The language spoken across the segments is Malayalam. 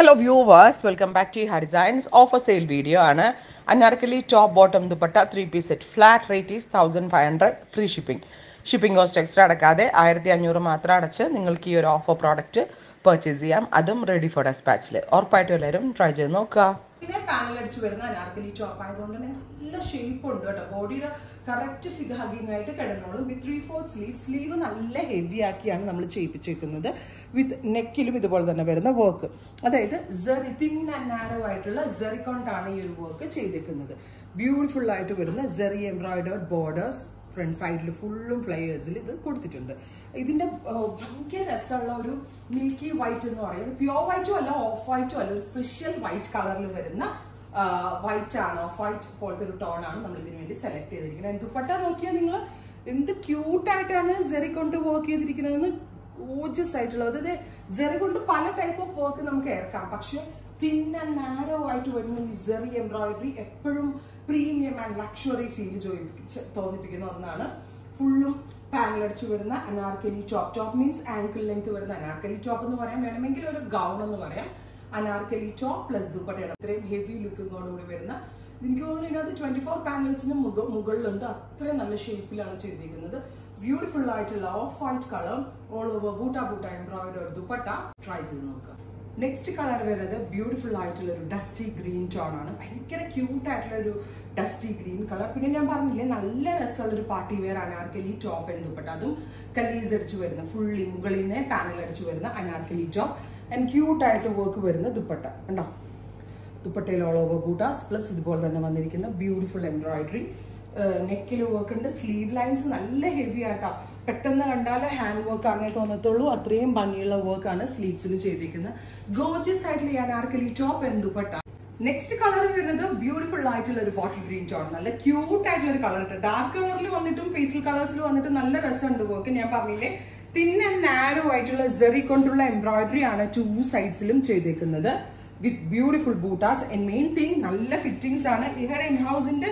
Hello viewers welcome back to ഹാ ഡിസൈൻസ് ഓഫർ സെയിൽ വീഡിയോ ആണ്. Anarkali top bottom dupatta three piece set flat rate is thousand five hundred free shipping shipping cost extra അടക്കാതെ ആയിരത്തി അഞ്ഞൂറ് മാത്രം അടച്ച് നിങ്ങൾക്ക് ഈ ഒരു ഓഫർ പ്രോഡക്റ്റ് പർച്ചേസ് ചെയ്യാം. അതും റെഡി ഫോർ ഡെസ്പാച്ചിൽ ഉറപ്പായിട്ടും എല്ലാവരും ട്രൈ ചെയ്ത് നോക്കുക. പിന്നെ പാനൽ അടിച്ച് വരുന്ന അനാർക്കലി ടോപ്പ് ആയതുകൊണ്ട് തന്നെ നല്ല ഷേപ്പ് ഉണ്ട് കേട്ടോ. ബോഡിയുടെ കറക്റ്റ് ഫിഗ് ഹഗിങ് ആയിട്ട് കിടന്നോളും. With three four sleeve sleeve നല്ല ഹെവി ആക്കിയാണ് നമ്മൾ ചെയ്യിപ്പിച്ചേക്കുന്നത്. വിത്ത് നെക്കിലും ഇതുപോലെ തന്നെ വരുന്ന വർക്ക് അതായത് സെറി തിൻ ആൻഡ് നാരോ ആയിട്ടുള്ള സെറിക്കോണ്ടാണ് ഈ ഒരു വർക്ക് ചെയ്തേക്കുന്നത്. ബ്യൂട്ടിഫുൾ ആയിട്ട് വരുന്ന സെറി എംബ്രോയിഡേർഡ് ബോർഡേഴ്സ് ഫ്രണ്ട് സൈഡിൽ ഫുള്ളും ഫ്ലയേഴ്സിൽ ഇത് കൊടുത്തിട്ടുണ്ട്. ഇതിന്റെ ഭയങ്കര രസമുള്ള ഒരു മിൽക്കി വൈറ്റ് എന്ന് പറയുന്നത് പ്യോർ വൈറ്റും അല്ല ഓഫ് വൈറ്റും അല്ല ഒരു സ്പെഷ്യൽ വൈറ്റ് കളറിൽ വരുന്ന വൈറ്റ് ആണ്. ഓഫ് വൈറ്റ് പോലത്തെ ഒരു ടോൺ ആണ് നമ്മൾ ഇതിനു വേണ്ടി സെലക്ട് ചെയ്തിരിക്കുന്നത്. ദുപ്പട്ട നോക്കിയാൽ നിങ്ങൾ എന്ത് ക്യൂട്ടായിട്ടാണ് ജെറി കൊണ്ട് വർക്ക് ചെയ്തിരിക്കുന്നതെന്ന് ഓജസ് ആയിട്ടുള്ളത് അതായത് ജെറി കൊണ്ട് പല ടൈപ്പ് ഓഫ് വർക്ക് നമുക്ക് ഏർക്കാം. പക്ഷെ തിൻ ആൻഡ് നാരോ ആയിട്ട് വരുന്ന ഈ സെറി എംബ്രോയിഡറി എപ്പോഴും പ്രീമിയം ആൻഡ് ലക്ഷറി ഫീൽ ചോദിപ്പിച്ച് തോന്നിപ്പിക്കുന്ന ഒന്നാണ്. ഫുള്ളും പാനൽ അടിച്ച് വരുന്ന anarkali top top means ankle length വരുന്ന അനാർക്കലി ടോപ്പ് എന്ന് പറയാം. വേണമെങ്കിൽ ഒരു ഗൗൺ എന്ന് പറയാം. അനാർക്കലി ടോപ്പ് പ്ലസ് ദുപ്പട്ടയാണ് അത്രയും ഹെവി ലുക്കിങ്ങോടുകൂടി വരുന്ന. എനിക്ക് തോന്നുന്നു ഇതിനകത്ത് ട്വന്റി ഫോർ പാനൽസിന് മുകളിലുണ്ട്. അത്രയും നല്ല ഷേപ്പിലാണ് ചെയ്തിരിക്കുന്നത്. ബ്യൂട്ടിഫുൾ ആയിട്ടുള്ള off white colour all over buta buta embroidery dupatta. Try ചെയ്ത് നോക്കുക നെക്സ്റ്റ് കളർ വരുന്നത് ബ്യൂട്ടിഫുൾ ആയിട്ടുള്ള ഒരു ഡസ്റ്റി ഗ്രീൻ ടോൺ ആണ്. ഭയങ്കര ക്യൂട്ട് ആയിട്ടുള്ള ഒരു ഡസ്റ്റി ഗ്രീൻ കളർ പിന്നെ ഞാൻ പറഞ്ഞില്ലേ നല്ല രസമുള്ള ഒരു പാർട്ടി വെയർ അനാർക്കലി ടോപ്പ് എന്ന് ദുപ്പട്ട. അതും കലീസ് അടിച്ച് വരുന്ന ഫുള്ളി മുകളിൽ നിന്ന് പാനൽ അടിച്ച് വരുന്ന അനാർക്കലി ടോപ്പ് ആൻഡ് ക്യൂട്ട് ആയിട്ട് വർക്ക് വരുന്ന ദുപ്പട്ട. കണ്ടോ? ദുപ്പട്ടയിൽ ഓൾ ഓവർ ബൂട്ടാസ് പ്ലസ് ഇതുപോലെ തന്നെ വന്നിരിക്കുന്ന ബ്യൂട്ടിഫുൾ എംബ്രോയിഡറി നെക്കിൽ വർക്ക് ഉണ്ട് സ്ലീവ് ലൈൻസ് നല്ല ഹെവി ആയിട്ടാ. പെട്ടെന്ന് കണ്ടാൽ ഹാൻഡ് വർക്ക് അങ്ങനെ തോന്നത്തുള്ളൂ. അത്രയും ഭംഗിയുള്ള വർക്കാണ് സ്ലീവ്സിന് ചെയ്തിരിക്കുന്നത്. ഗോർജിയസ് ആയിട്ടുള്ള anarkali top and dupatta next colour വരുന്നത് ബ്യൂട്ടിഫുൾ ആയിട്ടുള്ള ഒരു ബോട്ടിൽ ഗ്രീൻ ടോൺ നല്ല ക്യൂട്ട് ആയിട്ടുള്ള ഒരു കളർ ഡാർക്ക് കളറിൽ വന്നിട്ടും പേസ്റ്റൽ കളേഴ്സിൽ വന്നിട്ട് നല്ല രസമുണ്ട് വർക്ക് ഞാൻ പറഞ്ഞില്ലേ തിൻ ആൻഡ് നാരോ ആയിട്ടുള്ള ജെറി കൊണ്ടുള്ള എംബ്രോയിഡറി ആണ് ടു സൈഡ്സിലും ചെയ്തേക്കുന്നത്. With beautiful butas and main thing നല്ല ഫിറ്റിംഗ്സ് ആണ്. ഇഹഡ് ഇൻ ഹൗസിന്റെ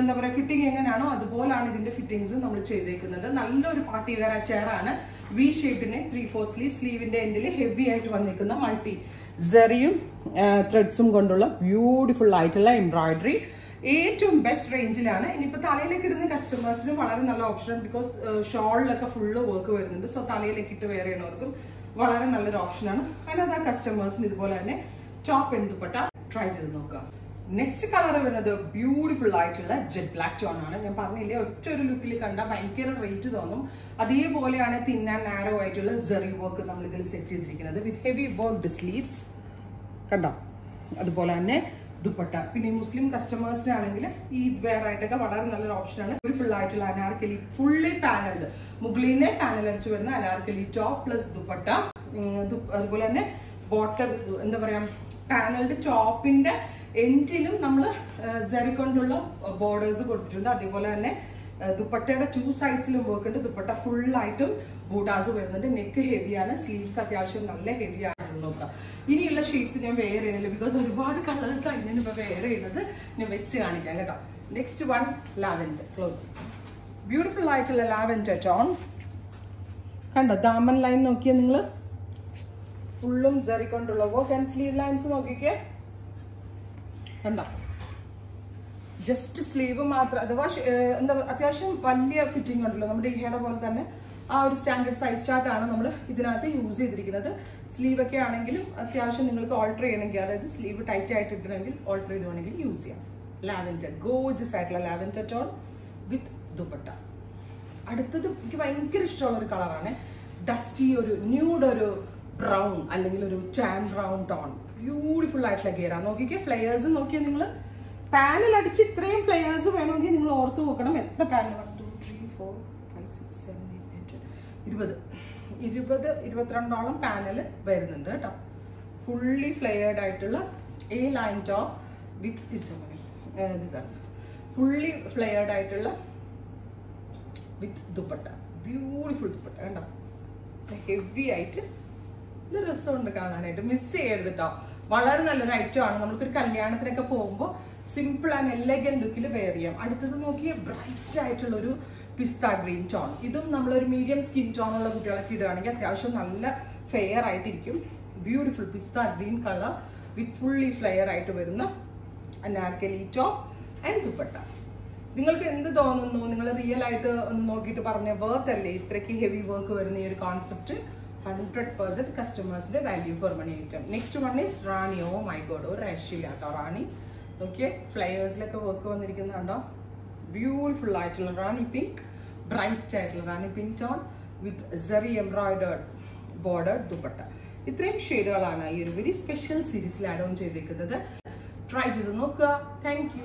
എന്താ പറയുക ഫിറ്റിംഗ് എങ്ങനെയാണോ അതുപോലാണ് ഇതിന്റെ ഫിറ്റിംഗ്സ് നമ്മൾ ചെയ്തേക്കുന്നത്. നല്ലൊരു പാർട്ടി വെയർ ചെയർ ആണ്. വി ഷേപ്പിന് ത്രീ ഫോർത്ത് സ്ലീവ് സ്ലീവിന്റെ എൻഡിൽ ഹെവി ആയിട്ട് വന്നിരിക്കുന്ന മൾട്ടി സെറിയും ത്രെഡ്സും കൊണ്ടുള്ള ബ്യൂട്ടിഫുൾ ആയിട്ടുള്ള എംബ്രോയിഡറി ഏറ്റവും ബെസ്റ്റ് റേഞ്ചിലാണ് ഇനിയിപ്പോൾ തലയിലേക്ക് ഇടുന്ന കസ്റ്റമേഴ്സിന് വളരെ നല്ല ഓപ്ഷൻ ബിക്കോസ് ഷോളിലൊക്കെ ഫുള്ള് വർക്ക് വരുന്നുണ്ട്. സോ തലയിലേക്ക് ഇട്ട് വെയർ ചെയ്യുന്നവർക്കും വളരെ നല്ലൊരു ഓപ്ഷനാണ് അതിനകത്ത് ആ കസ്റ്റമേഴ്സിന് ഇതുപോലെ തന്നെ ടോപ്പ് എന്തുപെട്ട ട്രൈ ചെയ്ത് നോക്കുക നെക്സ്റ്റ് കളർ വരുന്നത് ബ്യൂട്ടിഫുൾ ആയിട്ടുള്ള ജെറ്റ് ബ്ലാക്ക് ടോൺ ആണ്. ഞാൻ പറഞ്ഞില്ലേ ഒറ്റ ഒരു ലുക്കിൽ കണ്ടാൽ ഭയങ്കര റേറ്റ് തോന്നും. അതേപോലെയാണ് തിന്നാൻ നാരോ ആയിട്ടുള്ള ജെറി വർക്ക് നമ്മൾ ഇതിൽ സെറ്റ് ചെയ്തിരിക്കുന്നത് വിത്ത് ഹെവി വർക്ക് സ്ലീവ്സ് കണ്ടോ? അതുപോലെ തന്നെ ദുപ്പട്ട. പിന്നെ മുസ്ലിം കസ്റ്റമേഴ്സിനാണെങ്കിൽ ഈ വെയർ ആയിട്ടൊക്കെ വളരെ നല്ലൊരു ഓപ്ഷനാണ് ഒരു ഫുൾ ആയിട്ടുള്ള അനാർക്കലി ഫുള്ളി പാനൽഡ് നിന്ന് പാനൽ അടിച്ച് വരുന്ന അനാർക്കലി ടോപ്പ് പ്ലസ് ദുപ്പട്ട. അതുപോലെ തന്നെ ബോട്ടം എന്താ പറയാ പാനൽഡ് ടോപ്പിന്റെ എൻഡിലും നമ്മൾ ജെറി കൊണ്ടുള്ള ബോർഡേഴ്സ് കൊടുത്തിട്ടുണ്ട്. അതേപോലെ തന്നെ ദുപ്പട്ടയുടെ ടു സൈഡ്സിലും വർക്ക് ഉണ്ട്. ദുപ്പട്ട ഫുള്ളായിട്ടും ബൂട്ടാസ് വരുന്നുണ്ട്. നെക്ക് ഹെവിയാണ് സ്ലീവ്സ് അത്യാവശ്യം നല്ല ഹെവി ആണ്. നോക്കാം. ഇനിയുള്ള ഷീറ്റ്സ് ഞാൻ വെയർ ചെയ്യുന്നില്ല. ബിക്കോസ് ഒരുപാട് കളേഴ്സ് ആണ് ഞാൻ വെയർ ചെയ്യുന്നത് ഞാൻ വെച്ച് കാണിക്കാം കേട്ടോ. Next one lavender close beautiful ആയിട്ടുള്ള ലാവൻഡർ ടോൺ കണ്ടോ? ദാമൻ ലൈൻ നോക്കിയാൽ നിങ്ങൾ ഫുള്ളും സെറി കൊണ്ടുള്ള വർക്ക് ആൻഡ് സ്ലീവ് ലൈൻസ് നോക്കിക്കേ. കണ്ടോ? ജസ്റ്റ് സ്ലീവ് മാത്രം അഥവാ എന്താ അത്യാവശ്യം വലിയ ഫിറ്റിംഗ് ഉണ്ടല്ലോ. നമ്മുടെ ഈ ഹെയർ പോലെ തന്നെ ആ ഒരു സ്റ്റാൻഡേർഡ് സൈസ് ചാർട്ട് ആണ് നമ്മൾ ഇതിനകത്ത് യൂസ് ചെയ്തിരിക്കുന്നത്. സ്ലീവ് ഒക്കെ ആണെങ്കിലും അത്യാവശ്യം നിങ്ങൾക്ക് ഓൾട്ടർ ചെയ്യണമെങ്കിൽ അതായത് സ്ലീവ് ടൈറ്റ് ആയിട്ട് ഇടണമെങ്കിൽ ഓൾട്ടർ ചെയ്ത് വേണമെങ്കിൽ യൂസ് ചെയ്യാം. ലാവൻഡർ ഗോജസ് ആയിട്ടുള്ള ലാവൻഡർ ടോൺ വിത്ത് ദുപ്പട്ട. അടുത്തത് എനിക്ക് ഭയങ്കര ഇഷ്ടമുള്ള ഒരു കളറാണ് ഡസ്റ്റി ഒരു ന്യൂഡ് ഒരു ബ്രൗൺ അല്ലെങ്കിൽ ഒരു ടാൻ ബ്രൗൺ ടോൺ ബ്യൂട്ടിഫുൾ ആയിട്ടുള്ള ഗിയറ നോക്കിക്കേ ഫ്ലെയേഴ്സ് നോക്കിയാൽ നിങ്ങൾ പാനൽ അടിച്ച് ഇത്രയും ഫ്ലെയേഴ്സ് വേണമെങ്കിൽ നിങ്ങൾ ഓർത്ത് നോക്കണം എത്ര panel one two three four five six seven eight ഇരുപത്. ഇരുപത് ഇരുപത്തിരണ്ടോളം പാനൽ വരുന്നുണ്ട് കേട്ടോ. ഫുള്ളി ഫ്ലെയേർഡ് ആയിട്ടുള്ള എ ലൈൻ ടോപ്പ് വിത്ത് ഇതാണ് ഫുള്ളി ഫ്ലെയേർഡ് ആയിട്ടുള്ള വിത്ത് ദുപ്പട്ട. ബ്യൂട്ടിഫുൾ ദുപ്പട്ട. കണ്ടോ? ഹെവി ആയിട്ട് നല്ല രസമുണ്ട് കാണാനായിട്ട്. മിസ് ചെയ്യരുത് കേട്ടോ വളരെ നല്ലൊരു ഐറ്റം ആണ്. നമ്മൾക്കൊരു കല്യാണത്തിനൊക്കെ പോകുമ്പോൾ സിമ്പിൾ ആൻഡ് എലഗന്റ് ലുക്കിൽ വെയർ ചെയ്യാം. അടുത്തത് നോക്കിയ ബ്രൈറ്റ് ആയിട്ടുള്ള ഒരു പിസ്ത ഗ്രീൻ ടോൺ ഇതും നമ്മളൊരു മീഡിയം സ്കിൻ ടോൺ ഉള്ള കുട്ടികളൊക്കെ ഇടുകയാണെങ്കിൽ അത്യാവശ്യം നല്ല ഫെയർ ആയിട്ടിരിക്കും. Beautiful pista green colour with fully flare ആയിട്ട് വരുന്ന അനാർക്കലി ടോപ്പ് ആൻഡ് ദുപ്പട്ട. നിങ്ങൾക്ക് എന്ത് തോന്നുന്നു? നിങ്ങൾ റിയൽ ആയിട്ട് ഒന്ന് നോക്കിയിട്ട് പറഞ്ഞ വർത്ത് അല്ലേ? ഇത്രയ്ക്ക് ഹെവി വർക്ക് വരുന്ന ഈ ഒരു concept hundred percent കസ്റ്റമേഴ്സിന്റെ value for money item next one is Rani oh my God ഒരു രക്ഷയില്ല കേട്ടോ റാണി. ഓക്കെ ഫ്ലയേഴ്സിലൊക്കെ വർക്ക് വന്നിരിക്കുന്നുണ്ടോ? ബ്യൂട്ടിഫുൾ ആയിട്ടുള്ള റാണി പിങ്ക് ബ്രൈറ്റ് ആയിട്ടുള്ള Rani pink tone with zari embroidered border dupatta ഇത്രയും ഷെയ്ഡുകളാണ് ഈ ഒരു വെരി സ്പെഷ്യൽ സീരീസിൽ ആഡ് ഓൺ ചെയ്തേക്കുന്നത്. ട്രൈ ചെയ്ത് നോക്കുക. താങ്ക്